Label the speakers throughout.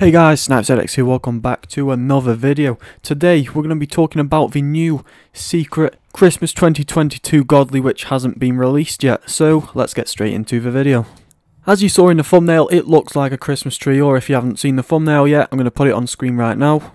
Speaker 1: Hey guys, SnipesZX here, welcome back to another video. Today we're going to be talking about the new secret Christmas 2022 Godly which hasn't been released yet, so let's get straight into the video. As you saw in the thumbnail, it looks like a Christmas tree, or if you haven't seen the thumbnail yet, I'm going to put it on screen right now.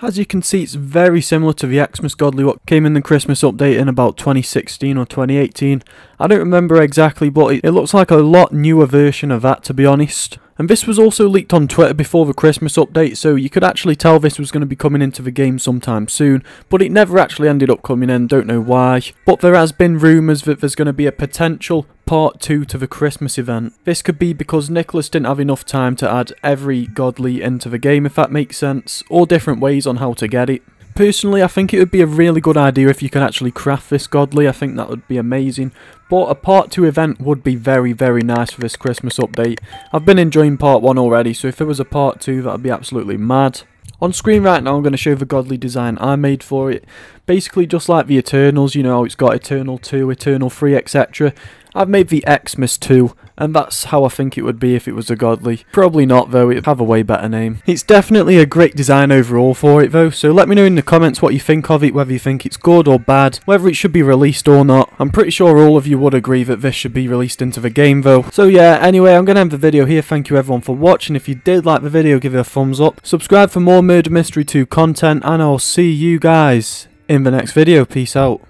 Speaker 1: As you can see, it's very similar to the Xmas Godly what came in the Christmas update in about 2016 or 2018. I don't remember exactly, but it looks like a lot newer version of that to be honest. And this was also leaked on Twitter before the Christmas update, so you could actually tell this was going to be coming into the game sometime soon, but it never actually ended up coming in, don't know why. But there has been rumours that there's going to be a potential part 2 to the Christmas event. This could be because Nikilis didn't have enough time to add every godly into the game if that makes sense, or different ways on how to get it. Personally, I think it would be a really good idea if you could actually craft this godly. I think that would be amazing. But a part 2 event would be very, very nice for this Christmas update. I've been enjoying part 1 already, so if there was a part 2, that would be absolutely mad. On screen right now, I'm going to show the godly design I made for it. Basically, just like the Eternals, you know, it's got Eternal 2, Eternal 3, etc. I've made the Xmas 2, and that's how I think it would be if it was a godly. Probably not though, it'd have a way better name. It's definitely a great design overall for it though, so let me know in the comments what you think of it, whether you think it's good or bad, whether it should be released or not. I'm pretty sure all of you would agree that this should be released into the game though. So yeah, anyway, I'm going to end the video here. Thank you everyone for watching. If you did like the video, give it a thumbs up. Subscribe for more Murder Mystery 2 content, and I'll see you guys in the next video. Peace out.